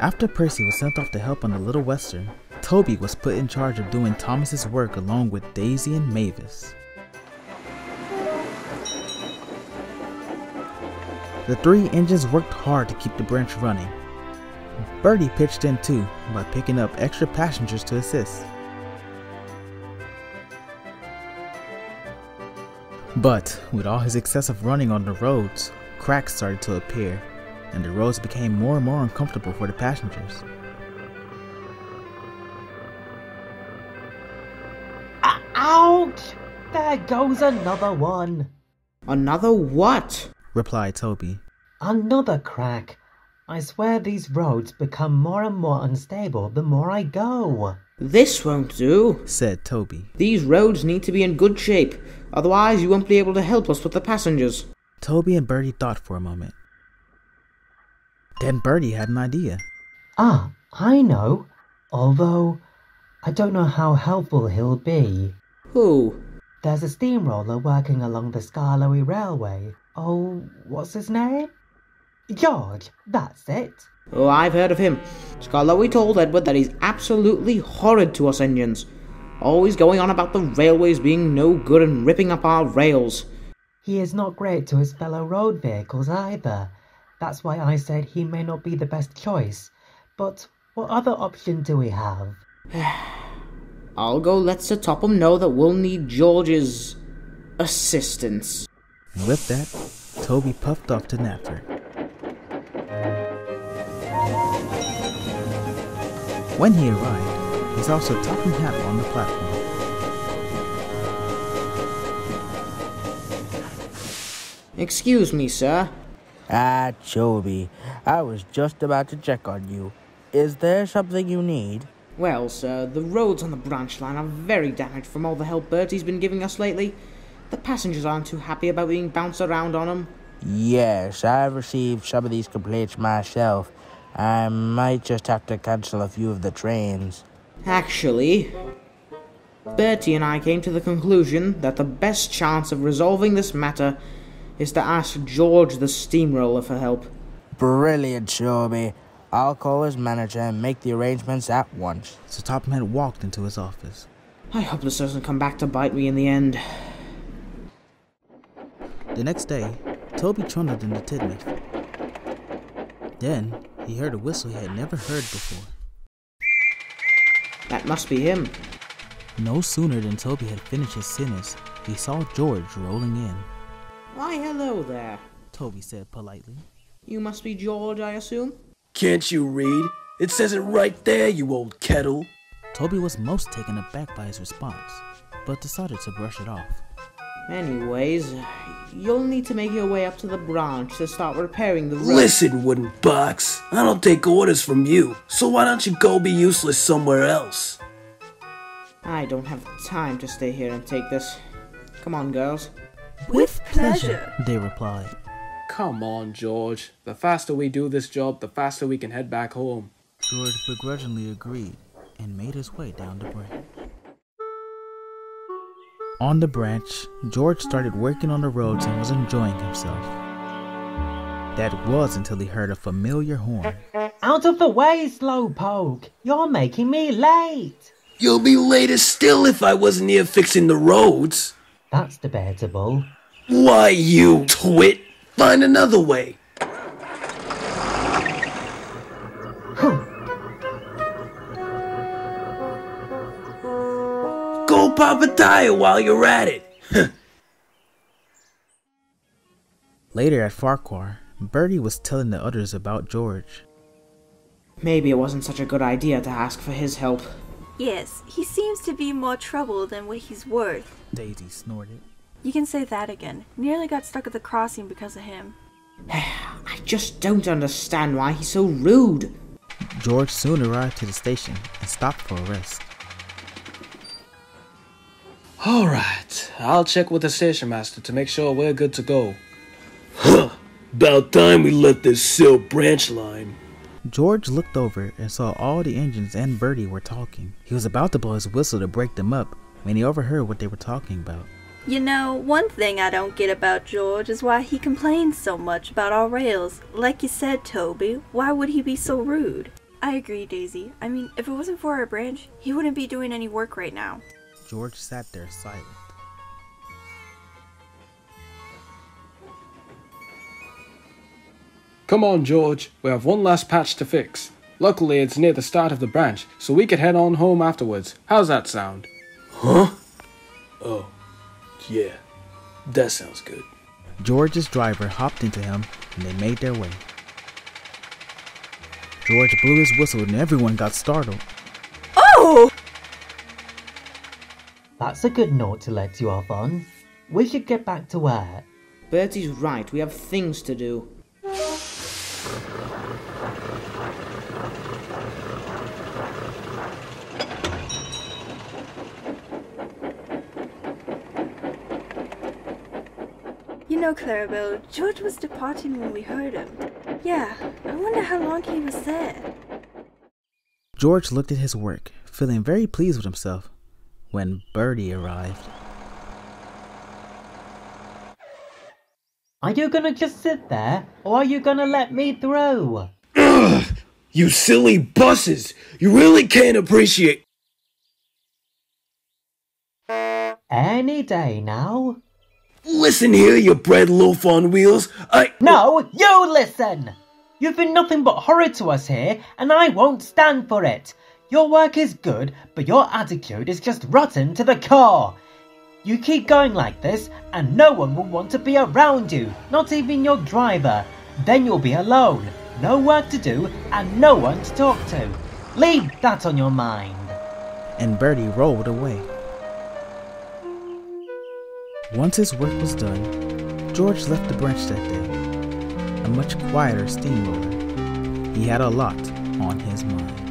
After Percy was sent off to help on the Little Western, Toby was put in charge of doing Thomas's work along with Daisy and Mavis. The three engines worked hard to keep the branch running. Bertie pitched in too by picking up extra passengers to assist. But with all his excessive running on the roads, cracks started to appear and the roads became more and more uncomfortable for the passengers. Ouch! There goes another one. Another what? replied Toby. Another crack. I swear these roads become more and more unstable the more I go. This won't do, said Toby. These roads need to be in good shape, otherwise you won't be able to help us with the passengers. Toby and Bertie thought for a moment. Then Bertie had an idea. Ah, I know. Although, I don't know how helpful he'll be. Who? There's a steamroller working along the Skarloey Railway. Oh, what's his name? George, that's it. Oh, I've heard of him. Skarloey told Edward that he's absolutely horrid to us engines. Always going on about the railways being no good and ripping up our rails. He is not great to his fellow road vehicles either. That's why I said he may not be the best choice. But what other option do we have? I'll go let Sir Topham know that we'll need George's assistance. And with that, Toby puffed off to Knapford. When he arrived, he saw Sir Topham Hatt on the platform. Excuse me, sir. Ah, Toby, I was just about to check on you. Is there something you need? Well, sir, the roads on the branch line are very damaged from all the help Bertie's been giving us lately. The passengers aren't too happy about being bounced around on them. Yes, I've received some of these complaints myself. I might just have to cancel a few of the trains. Actually, Bertie and I came to the conclusion that the best chance of resolving this matter is to ask George the steamroller for help. Brilliant, Toby. I'll call his manager and make the arrangements at once. Sir Topham Hatt walked into his office. I hope this doesn't come back to bite me in the end. The next day, Toby trundled into Tidmouth. Then, he heard a whistle he had never heard before. That must be him. No sooner than Toby had finished his sentence, he saw George rolling in. Why, hello there, Toby said politely. You must be George, I assume? Can't you read? It says it right there, you old kettle. Toby was most taken aback by his response, but decided to brush it off. Anyways, you'll need to make your way up to the branch to start repairing the road. Listen, wooden box. I don't take orders from you, so why don't you go be useless somewhere else? I don't have time to stay here and take this. Come on, girls. With pleasure, they replied. Come on, George. The faster we do this job, the faster we can head back home. George begrudgingly agreed and made his way down the branch. On the branch, George started working on the roads and was enjoying himself. That was until he heard a familiar horn. Out of the way, Slowpoke! You're making me late! You'll be later still if I wasn't here fixing the roads. That's debatable. Why, you twit! Find another way. Go pop a tire while you're at it. Later at Ffarquhar, Bertie was telling the others about George. Maybe it wasn't such a good idea to ask for his help. Yes, he seems to be more trouble than what he's worth. Daisy snorted. You can say that again. Nearly got stuck at the crossing because of him. I just don't understand why he's so rude. George soon arrived to the station and stopped for a rest. Alright, I'll check with the station master to make sure we're good to go. Huh. About time we let this sail branch line. George looked over and saw all the engines and Bertie were talking. He was about to blow his whistle to break them up when he overheard what they were talking about. You know, one thing I don't get about George is why he complains so much about our rails. Like you said, Toby, why would he be so rude? I agree, Daisy. I mean, if it wasn't for our branch, he wouldn't be doing any work right now. George sat there silent. Come on, George. We have one last patch to fix. Luckily, it's near the start of the branch, so we could head on home afterwards. How's that sound? Huh? Oh, yeah. That sounds good. George's driver hopped into him and they made their way. George blew his whistle and everyone got startled. Oh! That's a good note to let you off on. We should get back to work. Bertie's right, we have things to do. You know, Clarabel, George was departing when we heard him. Yeah, I wonder how long he was there. George looked at his work, feeling very pleased with himself, when Bertie arrived. Are you gonna just sit there, or are you gonna let me through? Ugh! You silly buses! You really can't appreciate. Any day now. Listen here, you bread loaf on wheels. I. No, you listen! You've been nothing but horrid to us here, and I won't stand for it. Your work is good, but your attitude is just rotten to the core. You keep going like this, and no one will want to be around you, not even your driver. Then you'll be alone, no work to do, and no one to talk to. Leave that on your mind. And Bertie rolled away. Once his work was done, George left the branch that day, a much quieter steamroller. He had a lot on his mind.